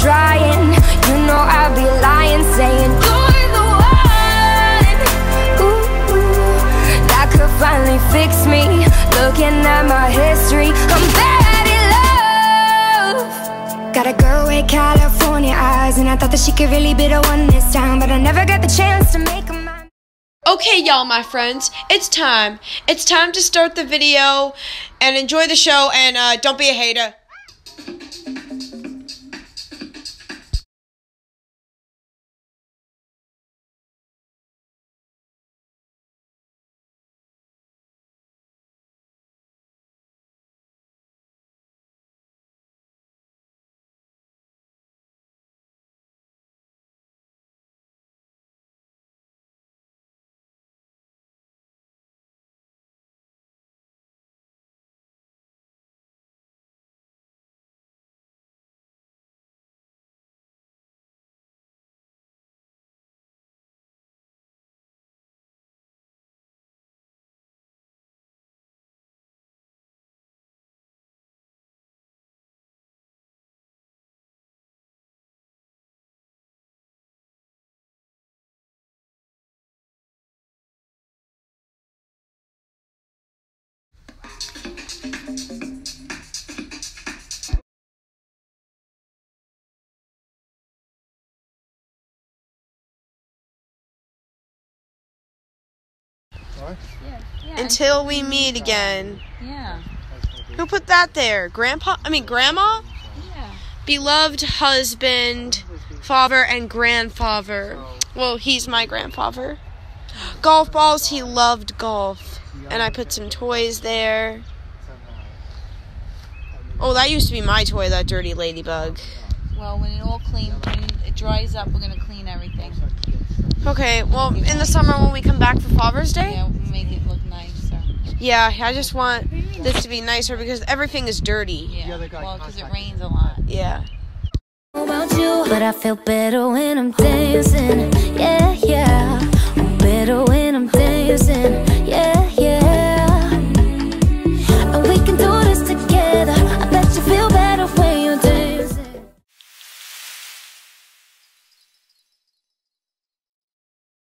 trying. You know I'd be lying saying You're the one ooh, That could finally fix me. Looking at my history I'm bad in love. Got a girl with California eyes And I thought that she could really be the one this time But I never got the chance to make her mine. Okay, y'all, my friends, it's time. It's time to start the video and enjoy the show and uh, don't be a hater. Until we meet again. Yeah. Who put that there? Grandpa? I mean, Grandma? Yeah. Beloved husband, father, and grandfather. Well, he's my grandfather. Golf balls, he loved golf. And I put some toys there. Oh, that used to be my toy, that dirty ladybug. Well, when it all cleans, when it dries up, we're gonna clean everything. Okay, well, in the summer when we come back for Father's Day, Yeah, we'll make it look nicer. yeah, I just want this to be nicer because everything is dirty. Yeah. Well, because it rains a lot. Yeah. about you, but I feel better when I'm dancing. Yeah, yeah. I'm better when I'm dancing.